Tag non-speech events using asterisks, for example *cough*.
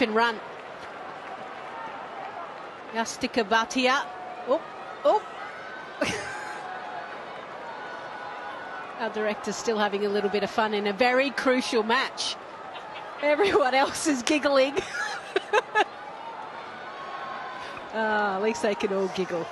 and run. Yastika Bhatia. Oh, oh. *laughs* Our director's still having a little bit of fun in a very crucial match. Everyone else is giggling. *laughs* Ah, at least they can all giggle.